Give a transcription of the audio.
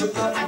muddled